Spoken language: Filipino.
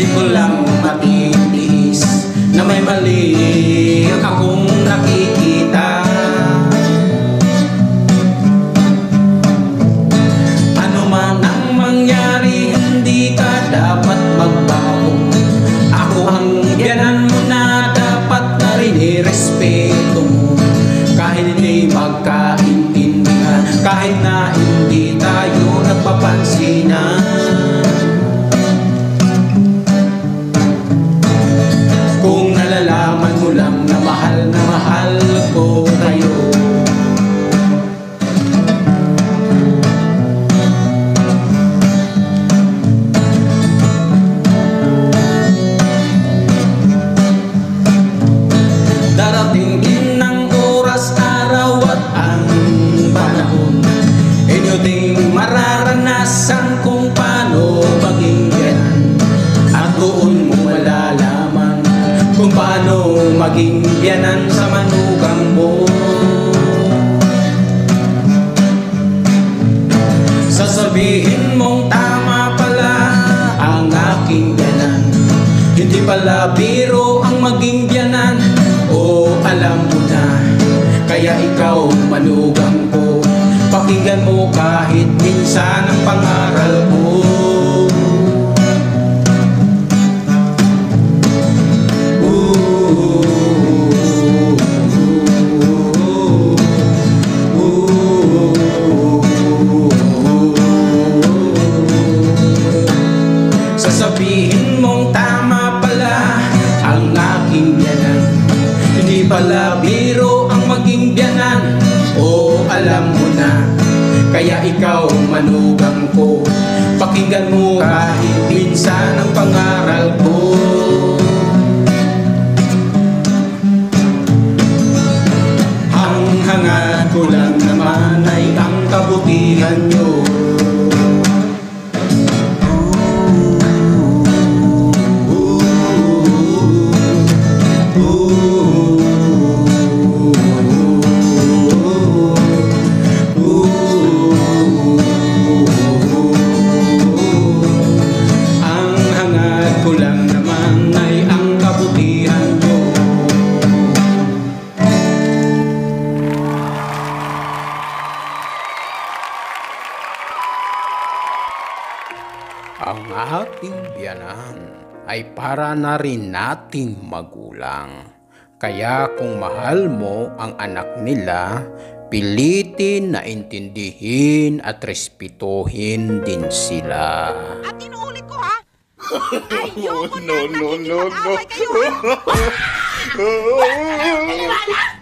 Di ko lang matitiis na may mali akong nakikita. Ano man ang mangyari, hindi ka dapat magbago. Ako ang biyanan mo na dapat na rin irespeto. Mo Kahit hindi magkaintindihan Kahit na hindi tayo nagpapansinan mararanasan kung paano maging ganyan At doon mo malalaman kung paano maging biyanan sa manugang mo. Sasabihin mong tama pala ang aking biyanan. Hindi pala biro ang maging biyanan. O alam mo na Kaya ikaw manugang Pakinggan mo kahit minsan ang pangaral ko Kaya ikaw manugang ko Pakinggan mo kahit minsan ang pangaral ko. Ang hangad ko lang naman ay ang kabutihan nyo ating biyanan ay para na rin nating magulang. Kaya kung mahal mo ang anak nila, pilitin na intindihin at respetuhin din sila. At inuulit ko ha. Ayoko no, na no, no, no. kayo ha.